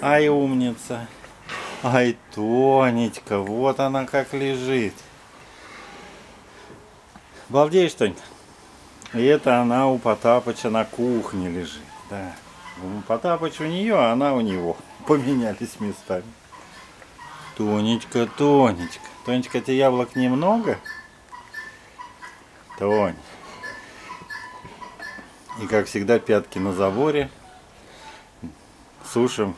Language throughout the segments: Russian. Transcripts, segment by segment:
Ай, умница. Ай, Тонечка, вот она как лежит. Балдеешь, Тонька? И это она у Потапыча на кухне лежит. Да. У Потапыч у нее, а она у него. Поменялись местами. Тонечка, Тонечка. Тонечка, тебе яблок немного? Тонь. И как всегда пятки на заборе. Сушим.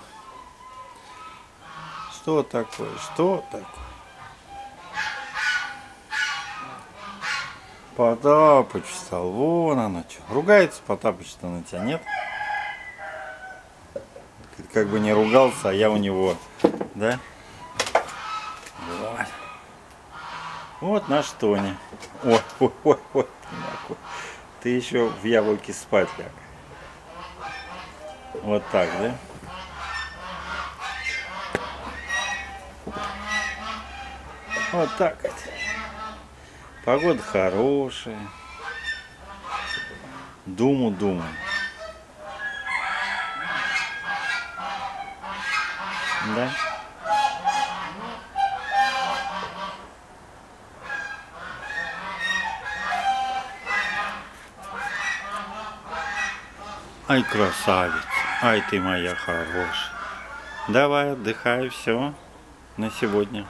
Что такое? Что такое? Потапыч встал. Вон она что. Ругается Потапыч-то на тебя, нет? Как бы не ругался, а я у него. Да? Вот. Вот наш Тони. Ой, ой, ой, ой. Ты еще в яблоке спать ляг. Вот так, да? Вот так вот. Погода хорошая. Думу, думаю. Да? Ай, красавица. Ай, ты моя хорошая. Давай, отдыхай, все на сегодня.